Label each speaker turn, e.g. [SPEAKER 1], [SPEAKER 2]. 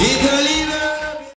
[SPEAKER 1] Italy.